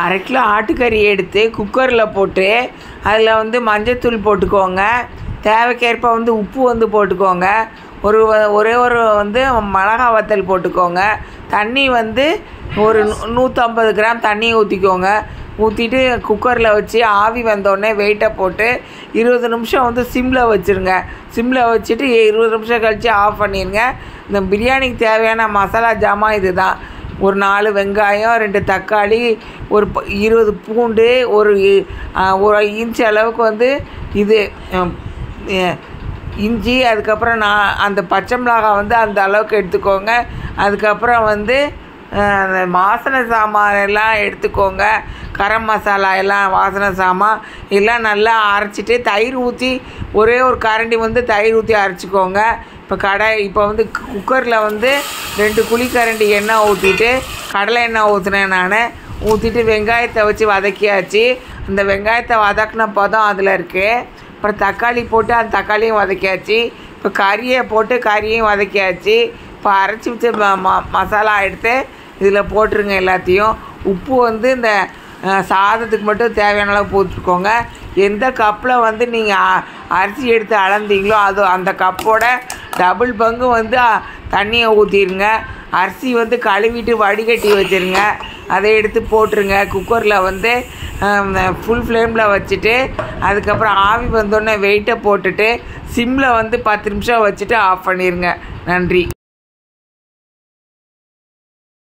அரை கிலோ ஆட்டுக்கறி எடுத்து குக்கரில் போட்டு அதில் வந்து மஞ்சத்தூள் போட்டுக்கோங்க. தேவைக்கேற்ப வந்து உப்பு வந்து போட்டுக்கோங்க. ஒரு ஒரே ஒரு வந்து மிளகா வத்தல் போட்டுக்கோங்க. தண்ணி வந்து ஒரு நூற்றம்பது கிராம் தண்ணி ஊற்றிக்கோங்க ஊற்றிட்டு குக்கரில் வச்சு ஆவி வந்தோடனே வெயிட்டை போட்டு இருபது நிமிஷம் வந்து சிம்மில் வச்சுருங்க. சிம்மில் வச்சுட்டு இருபது நிமிஷம் கழித்து ஆஃப் பண்ணிடுங்க இந்த பிரியாணிக்கு தேவையான மசாலா ஜாமான் இது தான் ஒரு நாலு வெங்காயம் ரெண்டு தக்காளி ஒரு ப- இருபது பூண்டு ஒரு ஒரு இன்ச் அளவுக்கு வந்து இது இஞ்சி அதுக்கப்புறம் நான் அந்த பச்சை மிளகாய் வந்து அந்த அளவுக்கு எடுத்துக்கோங்க. அதுக்கப்புறம் வந்து அந்த வாசனை சாமான் எல்லாம் எடுத்துக்கோங்க. கரம் மசாலா எல்லாம் வாசனை சாமான் எல்லாம் நல்லா அரைச்சிட்டு தயிர் ஊற்றி ஒரே ஒரு கரண்டி வந்து தயிர் ஊற்றி அரைச்சிக்கோங்க. இப்போ கடை இப்போ வந்து குக்கரில் வந்து ரெண்டு குழிக்கரண்டி எண்ணெய் ஊற்றிட்டு கடலை எண்ணெய் ஊற்றினேன் நான். ஊற்றிட்டு வெங்காயத்தை வச்சு வதக்கியாச்சு. அந்த வெங்காயத்தை வதக்கின பதம் அதில் இருக்குது அப்புறம் தக்காளி போட்டு அந்த தக்காளியும் வதக்கியாச்சு. இப்போ கறியை போட்டு கறியையும் வதக்கியாச்சு. இப்போ அரைச்சி வச்ச ம ம- மசாலா எடுத்து இதில் போட்டுருங்க எல்லாத்தையும். உப்பு வந்து இந்த சாதத்துக்கு மட்டும் தேவையான அளவு போட்டுக்கோங்க. எந்த கப்பில் வந்து நீங்கள் அரிசி எடுத்து அளந்தீங்களோ அது அந்த கப்போட டபுள் பங்கு வந்து தண்ணியை ஊற்றிடுங்க அரிசி வந்து கழுவிட்டு வடிகட்டி வச்சிருங்க. அதை எடுத்து போட்டுருங்க. குக்கரில் வந்து ஃபுல் ஃப்ளேமில் வச்சுட்டு அதுக்கப்புறம் ஆவி வந்தோடனே வெயிட்டை போட்டுட்டு சிம்மில் வந்து பத்து நிமிஷம் வச்சுட்டு ஆஃப் பண்ணிடுங்க நன்றி.